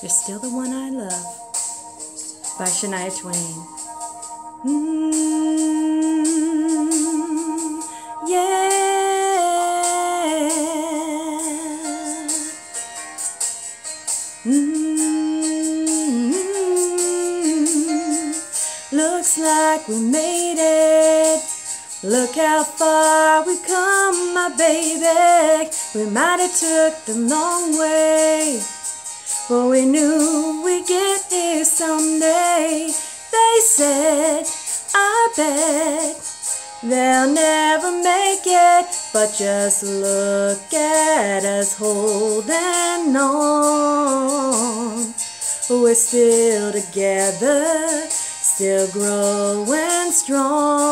You're still the one I love by Shania Twain. Mm, yeah. Mm, looks like we made it. Look how far we've come, my baby. We might have took the long way. But we knew we'd get here someday. They said, I bet they'll never make it. But just look at us holding on. We're still together, still growing strong.